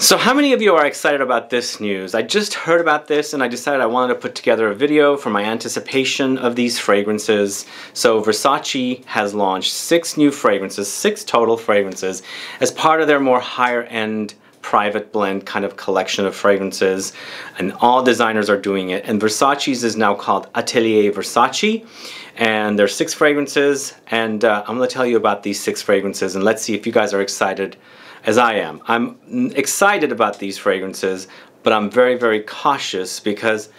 So how many of you are excited about this news? I just heard about this and I decided I wanted to put together a video for my anticipation of these fragrances. So Versace has launched six new fragrances, six total fragrances, as part of their more higher end private blend kind of collection of fragrances and all designers are doing it and Versace's is now called Atelier Versace and there's six fragrances and uh, I'm going to tell you about these six fragrances and let's see if you guys are excited as I am. I'm excited about these fragrances, but I'm very, very cautious because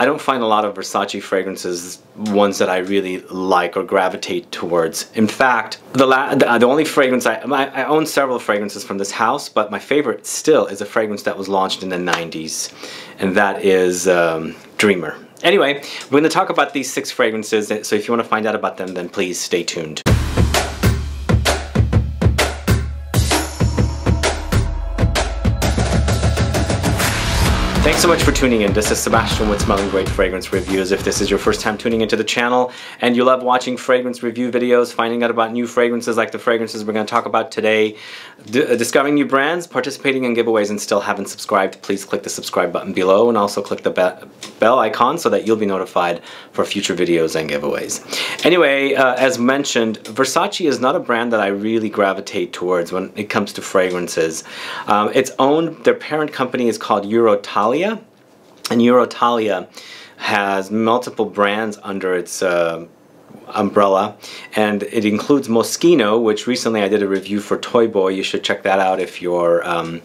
I don't find a lot of Versace fragrances ones that I really like or gravitate towards. In fact, the, the, the, only fragrance, I, I own several fragrances from this house, but my favorite still is a fragrance that was launched in the 90s, and that is um, Dreamer. Anyway, we're going to talk about these six fragrances, so if you want to find out about them, then please stay tuned. So much for tuning in. This is Sebastian with Smelling Great Fragrance Reviews. If this is your first time tuning into the channel and you love watching fragrance review videos, finding out about new fragrances like the fragrances we're going to talk about today, uh, discovering new brands, participating in giveaways and still haven't subscribed, please click the subscribe button below and also click the be bell icon so that you'll be notified for future videos and giveaways. Anyway, uh, as mentioned, Versace is not a brand that I really gravitate towards when it comes to fragrances. Um, it's owned, their parent company is called Euroitalia. And Euroitalia has multiple brands under its uh, umbrella and it includes Moschino which recently I did a review for Toy Boy. You should check that out if you're um,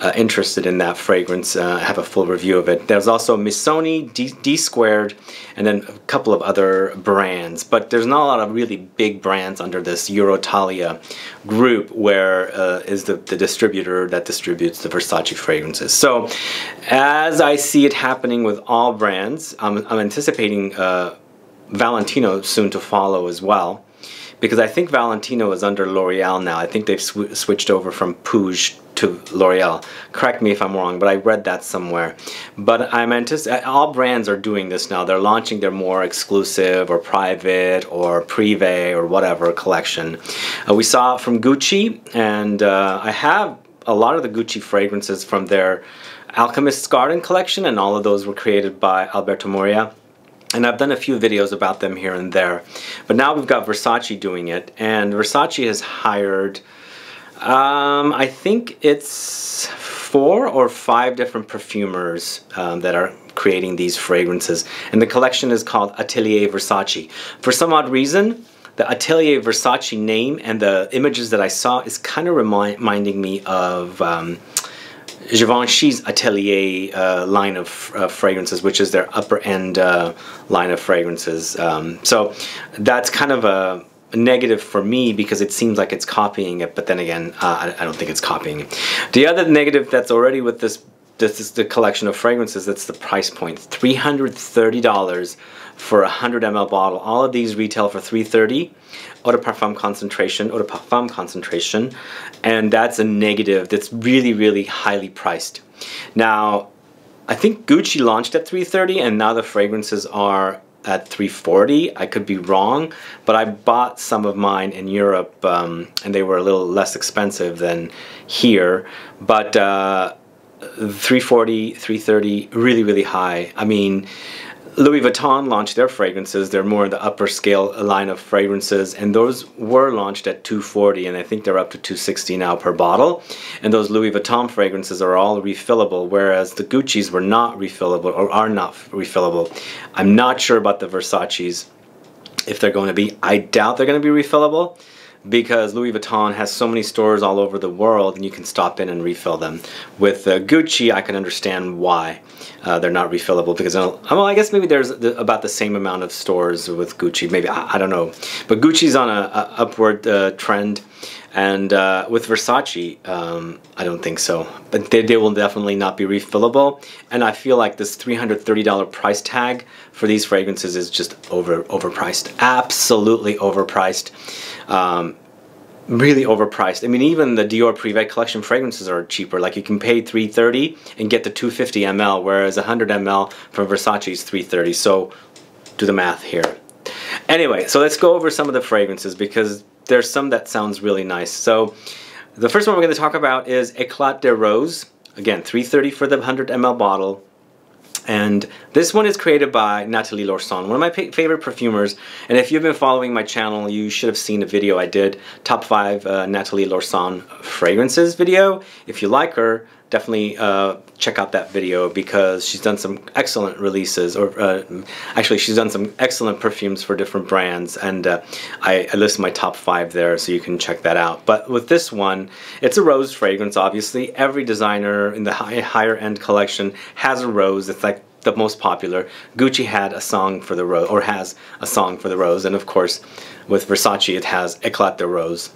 uh, interested in that fragrance uh, I have a full review of it. There's also Missoni, D, D squared and then a couple of other brands but there's not a lot of really big brands under this Euroitalia group where uh, is the, the distributor that distributes the Versace fragrances. So as I see it happening with all brands I'm, I'm anticipating uh, Valentino soon to follow as well because I think Valentino is under L'Oreal now. I think they've sw switched over from Puig to L'Oreal. Correct me if I'm wrong, but I read that somewhere. But I'm anticipating, all brands are doing this now. They're launching their more exclusive or private or privé or whatever collection. Uh, we saw from Gucci, and uh, I have a lot of the Gucci fragrances from their Alchemist's Garden collection, and all of those were created by Alberto Morillas. And I've done a few videos about them here and there. But now we've got Versace doing it. And Versace has hired, um, I think it's four or five different perfumers um, that are creating these fragrances. And the collection is called Atelier Versace. For some odd reason, the Atelier Versace name and the images that I saw is kind of reminding me of um, Givenchy's Atelier uh, line of uh, fragrances, which is their upper end uh, line of fragrances. Um, so that's kind of a negative for me because it seems like it's copying it, but then again, uh, I, I, don't think it's copying it. The other negative that's already with this, this is the collection of fragrances, that's the price point. $330 for a 100 ml bottle. All of these retail for 330 eau de parfum concentration, eau de parfum concentration, and that's a negative that's really, really highly priced. Now, I think Gucci launched at 330 and now the fragrances are at 340 I could be wrong but I bought some of mine in Europe um, and they were a little less expensive than here but uh, 340 330 really really high I mean Louis Vuitton launched their fragrances. They're more in the upper scale line of fragrances, and those were launched at 240, and I think they're up to 260 now per bottle. And those Louis Vuitton fragrances are all refillable, whereas the Gucci's were not refillable or are not refillable. I'm not sure about the Versace's if they're going to be. I doubt they're going to be refillable because Louis Vuitton has so many stores all over the world and you can stop in and refill them. With uh, Gucci, I can understand why uh, they're not refillable because, uh, well, I guess maybe there's the, about the same amount of stores with Gucci. Maybe, I, I don't know. But Gucci's on a, a upward uh, trend and uh, with Versace, um, I don't think so. But they, they, will definitely not be refillable. And I feel like this $330 price tag for these fragrances is just over overpriced. Absolutely overpriced. Um, really overpriced. I mean, even the Dior Privé collection fragrances are cheaper. Like you can pay 330 and get the 250 ml, whereas 100 ml from Versace is 330. So do the math here. Anyway, so let's go over some of the fragrances because there's some that sounds really nice. So The first one we're going to talk about is Eclat de Rose. Again, 330 for the 100 ml bottle. And this one is created by Nathalie Lorson, one of my favorite perfumers. And if you've been following my channel, you should have seen a video I did, top five uh, Nathalie Lorson fragrances video. If you like her, definitely uh, check out that video because she's done some excellent releases or uh, actually she's done some excellent perfumes for different brands and uh, I, I list my top five there so you can check that out. But with this one it's a rose fragrance obviously. Every designer in the high, higher end collection has a rose. It's like the most popular. Gucci had a song for the rose or has a song for the rose. And of course with Versace it has Eclat de Rose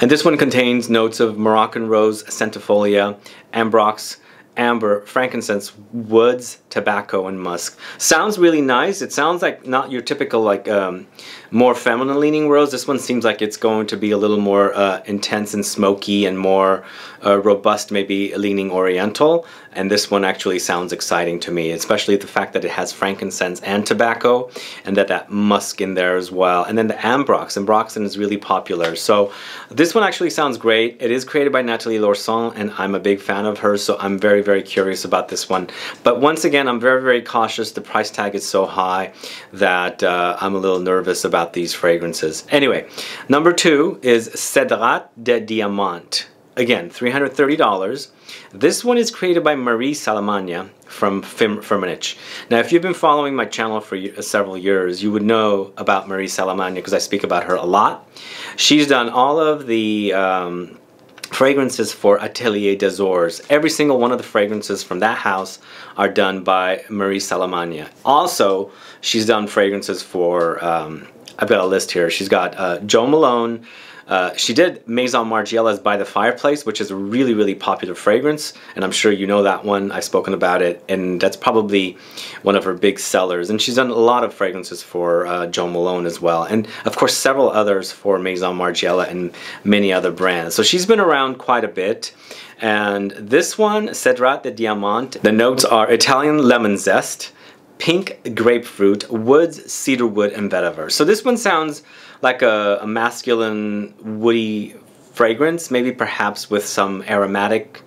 and this one contains notes of Moroccan rose, centifolia, ambrox, amber, frankincense, woods, tobacco, and musk. Sounds really nice. It sounds like not your typical like um, more feminine leaning rose. This one seems like it's going to be a little more uh, intense and smoky and more uh, robust, maybe leaning oriental. And this one actually sounds exciting to me, especially the fact that it has frankincense and tobacco and that that musk in there as well. And then the ambrox. Ambroxan is really popular. So this one actually sounds great. It is created by Nathalie Lorson and I'm a big fan of hers. So I'm very, very curious about this one. But once again, I'm very, very cautious. The price tag is so high that uh, I'm a little nervous about these fragrances. Anyway, number two is Cedrat de Diamant. Again, $330. This one is created by Marie Salamagna from Firmenich. Now, if you've been following my channel for several years, you would know about Marie Salamagna because I speak about her a lot. She's done all of the um, fragrances for Atelier des Ors. Every single one of the fragrances from that house are done by Marie Salamagna. Also, she's done fragrances for um, I've got a list here. She's got uh, Jo Malone. Uh, she did Maison Margiela's By the Fireplace, which is a really, really popular fragrance, and I'm sure you know that one. I've spoken about it, and that's probably one of her big sellers. And she's done a lot of fragrances for uh, Jo Malone as well, and of course several others for Maison Margiela and many other brands. So she's been around quite a bit. And this one, Cedrat de Diamant, the notes are Italian lemon zest, pink grapefruit, woods, cedarwood, and vetiver. So this one sounds like a, a masculine woody fragrance, maybe perhaps with some aromatic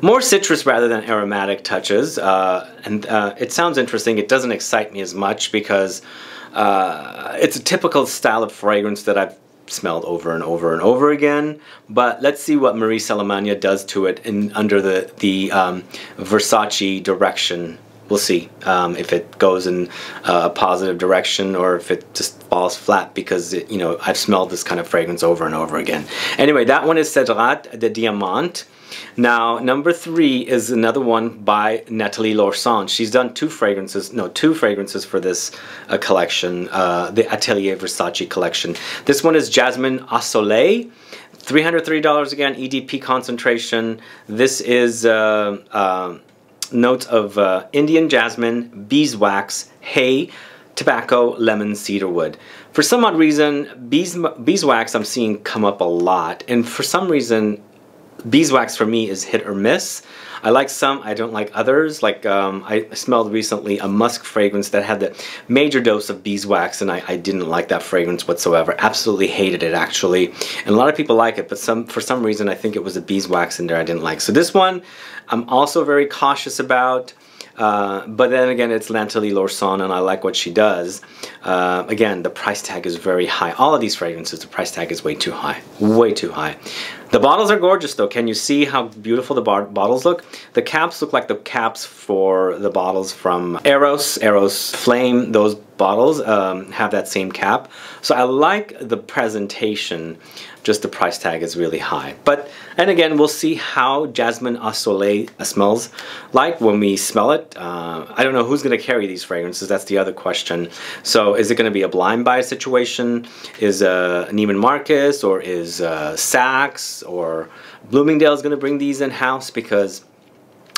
more citrus rather than aromatic touches. Uh, and uh, it sounds interesting. It doesn't excite me as much because uh, it's a typical style of fragrance that I've smelled over and over and over again. But let's see what Marie Salamagna does to it in under the the um, Versace direction we'll see um, if it goes in a positive direction or if it just falls flat because it, you know I've smelled this kind of fragrance over and over again. Anyway, that one is Cedrat de Diamant. Now, number three is another one by Nathalie Lorson. She's done two fragrances, no, two fragrances for this uh, collection, uh, the Atelier Versace collection. This one is Jasmine Au Soleil. $330 again, EDP concentration. This is uh, uh notes of uh, Indian jasmine, beeswax, hay, tobacco, lemon, cedarwood. For some odd reason, bees, beeswax I'm seeing come up a lot, and for some reason, beeswax for me is hit or miss. I like some, I don't like others. Like um, I smelled recently a musk fragrance that had the major dose of beeswax and I, I, didn't like that fragrance whatsoever. Absolutely hated it actually. And a lot of people like it, but some for some reason I think it was the beeswax in there I didn't like. So this one I'm also very cautious about. Uh, but then again, it's Nathalie Lorson, and I like what she does. Uh, again, the price tag is very high. All of these fragrances, the price tag is way too high. Way too high. The bottles are gorgeous though. Can you see how beautiful the bottles look? The caps look like the caps for the bottles from Eros, Eros Flame. Those bottles um, have that same cap. So I like the presentation just the price tag is really high. But, and again, we'll see how Jasmine Au Soleil smells like when we smell it. Uh, I don't know who's going to carry these fragrances, that's the other question. So is it going to be a blind buy situation? Is uh, Neiman Marcus or is uh, Saks or Bloomingdale's going to bring these in-house? Because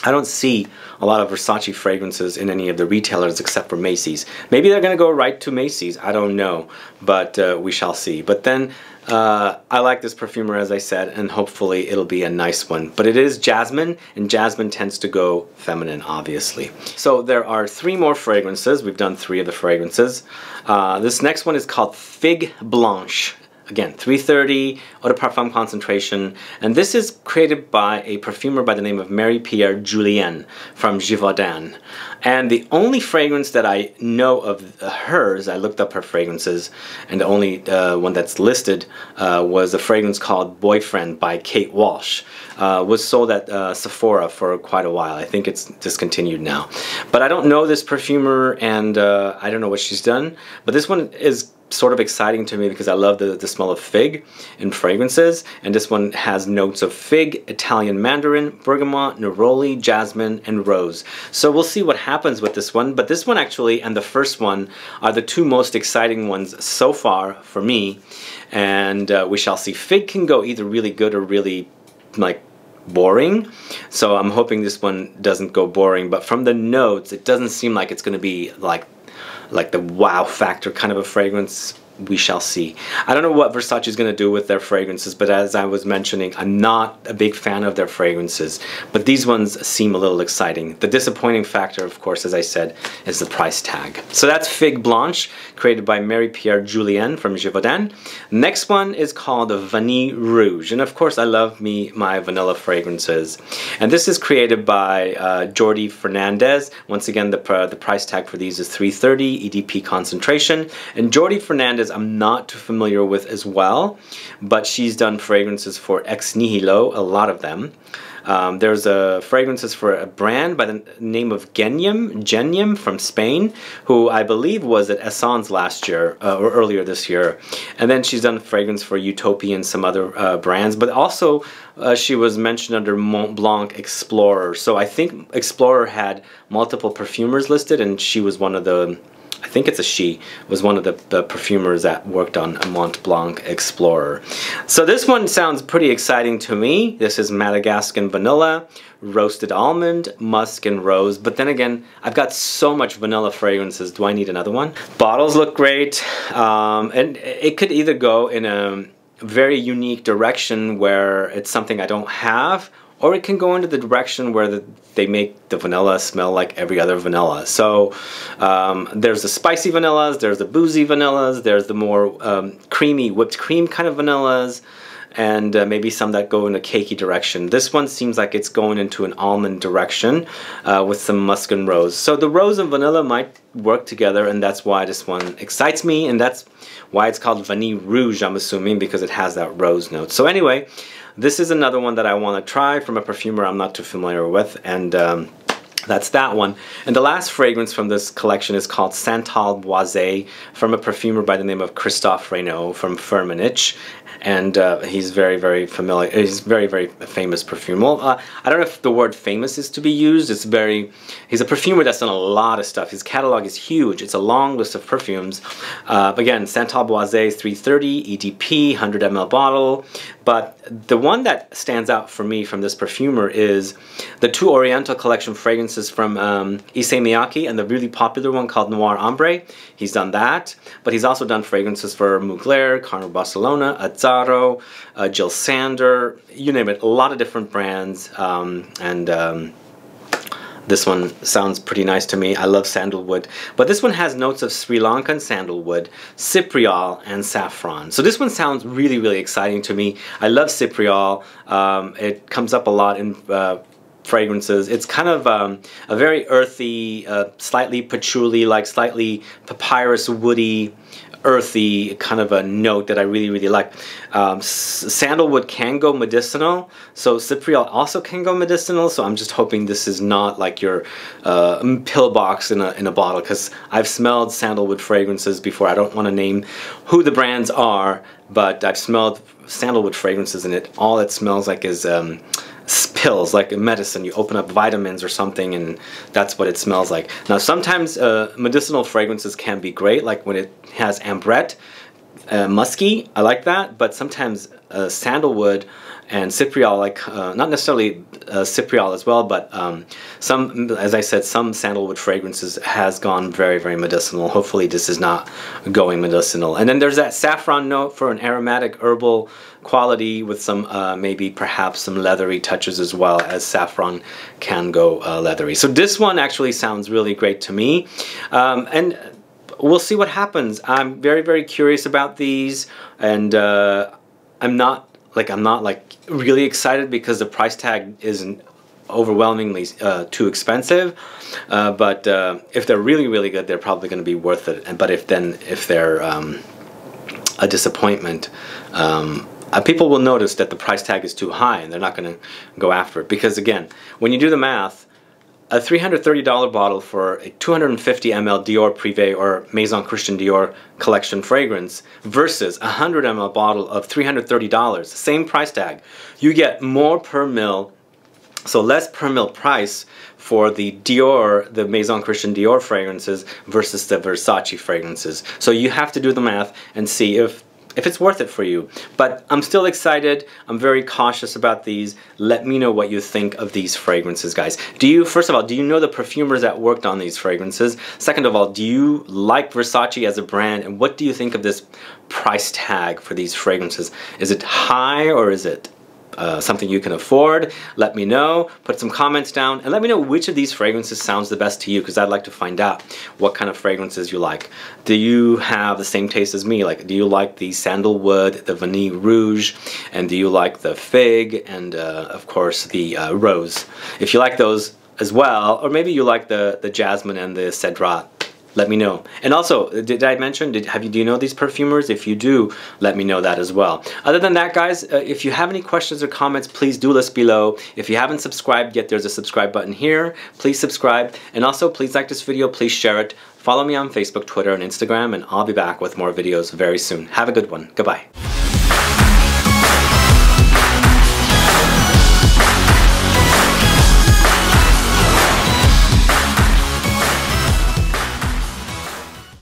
I don't see a lot of Versace fragrances in any of the retailers except for Macy's. Maybe they're going to go right to Macy's. I don't know, but uh, we shall see. But then uh, I like this perfumer as I said and hopefully it'll be a nice one. But it is jasmine and jasmine tends to go feminine obviously. So there are three more fragrances. We've done three of the fragrances. Uh, this next one is called Figue Blanche. Again, 330 eau de parfum concentration. And this is created by a perfumer by the name of Marie-Pierre Julienne from Givaudan. And the only fragrance that I know of hers, I looked up her fragrances, and the only uh, one that's listed uh, was a fragrance called Boyfriend by Kate Walsh. Uh, was sold at uh, Sephora for quite a while. I think it's discontinued now. But I don't know this perfumer, and uh, I don't know what she's done. But this one is sort of exciting to me because I love the, the smell of fig in fragrances. And this one has notes of fig, Italian mandarin, bergamot, neroli, jasmine, and rose. So we'll see what happens with this one. But this one actually and the first one are the two most exciting ones so far for me. And uh, we shall see. Fig can go either really good or really like boring. So I'm hoping this one doesn't go boring. But from the notes it doesn't seem like it's going to be like like the wow factor kind of a fragrance we shall see. I don't know what Versace is going to do with their fragrances, but as I was mentioning, I'm not a big fan of their fragrances, but these ones seem a little exciting. The disappointing factor, of course, as I said, is the price tag. So that's Figue Blanche, created by Marie-Pierre Julienne from Givaudan. Next one is called Vanille Rouge, and of course, I love me my vanilla fragrances. And this is created by uh, Jordi Fernandez. Once again, the, uh, the price tag for these is 330 EDP concentration, and Jordi Fernandez I'm not too familiar with as well, but she's done fragrances for Ex Nihilo, a lot of them. Um, there's a fragrances for a brand by the name of Genyum, Genyum from Spain, who I believe was at Esxence last year uh, or earlier this year. And then she's done fragrance for Utopia and some other uh, brands, but also uh, she was mentioned under Mont Blanc Explorer. So I think Explorer had multiple perfumers listed, and she was one of the I think it's a she, was one of the, the, perfumers that worked on a Mont Blanc Explorer. So this one sounds pretty exciting to me. This is Madagascan Vanilla, Roasted Almond, Musk, and Rose. But then again, I've got so much vanilla fragrances. Do I need another one? Bottles look great. Um, and it could either go in a very unique direction where it's something I don't have or it can go into the direction where the, they make the vanilla smell like every other vanilla. So um, there's the spicy vanillas, there's the boozy vanillas, there's the more um, creamy whipped cream kind of vanillas, and uh, maybe some that go in a cakey direction. This one seems like it's going into an almond direction uh, with some musk and rose. So the rose and vanilla might work together and that's why this one excites me and that's why it's called Vanille Rouge, I'm assuming, because it has that rose note. So anyway, this is another one that I want to try from a perfumer I'm not too familiar with, and um, that's that one. And the last fragrance from this collection is called Santal Boisé from a perfumer by the name of Christophe Raynaud from Firmenich and uh, he's very, very familiar. He's very, very famous perfumer. Uh, I don't know if the word famous is to be used. It's very, he's a perfumer that's done a lot of stuff. His catalog is huge. It's a long list of perfumes. Uh, again, Santal Boisé 330 EDP, 100 ml bottle. But the one that stands out for me from this perfumer is the two Oriental collection fragrances from um, Issey Miyake and the really popular one called Noir Ambre. He's done that, but he's also done fragrances for Mugler, Carner Barcelona, Azzaro, uh, Jil Sander, you name it, a lot of different brands. Um, and um, this one sounds pretty nice to me. I love sandalwood. But this one has notes of Sri Lankan sandalwood, cypriol, and saffron. So this one sounds really, really exciting to me. I love cypriol. Um, it comes up a lot in uh, fragrances. It's kind of um, a very earthy, uh, slightly patchouli, like slightly papyrus woody earthy kind of a note that I really, really like. Um, sandalwood can go medicinal, so cypriol also can go medicinal, so I'm just hoping this is not like your uh, pillbox in a, in a bottle, because I've smelled sandalwood fragrances before. I don't want to name who the brands are, but I've smelled sandalwood fragrances and it all it smells like is um, pills like a medicine. You open up vitamins or something and that's what it smells like. Now sometimes uh, medicinal fragrances can be great like when it has ambrette uh, musky I like that but sometimes uh, sandalwood and cypriol like uh, not necessarily uh, cypriol as well but um, some as I said some sandalwood fragrances has gone very very medicinal. Hopefully this is not going medicinal. And then there's that saffron note for an aromatic herbal quality with some uh, maybe perhaps some leathery touches as well as saffron can go uh, leathery. So this one actually sounds really great to me. Um, and we'll see what happens. I'm very, very curious about these, and uh, I'm not like I'm not like really excited because the price tag isn't overwhelmingly uh, too expensive. Uh, but uh, if they're really, really good, they're probably going to be worth it. But if then if they're um, a disappointment. Um, uh, people will notice that the price tag is too high and they're not going to go after it because again when you do the math a $330 bottle for a 250 ml Dior Privé or Maison Christian Dior collection fragrance versus a 100 ml bottle of $330, same price tag. You get more per mil, so less per mil price for the Dior, the Maison Christian Dior fragrances versus the Versace fragrances. So you have to do the math and see if if it's worth it for you. But I'm still excited. I'm very cautious about these. Let me know what you think of these fragrances, guys. Do you, first of all, do you know the perfumers that worked on these fragrances? Second of all, do you like Versace as a brand? And what do you think of this price tag for these fragrances? Is it high or is it uh, something you can afford, let me know. Put some comments down and let me know which of these fragrances sounds the best to you because I'd like to find out what kind of fragrances you like. Do you have the same taste as me? Like, do you like the sandalwood, the vanille rouge, and do you like the fig, and uh, of course the uh, rose? If you like those as well, or maybe you like the, the jasmine and the cedrat, let me know. And also, did I mention, did, have you, do you know these perfumers? If you do, let me know that as well. Other than that, guys, uh, if you have any questions or comments, please do list below. If you haven't subscribed yet, there's a subscribe button here. Please subscribe. And also, please like this video, please share it. Follow me on Facebook, Twitter, and Instagram, and I'll be back with more videos very soon. Have a good one. Goodbye.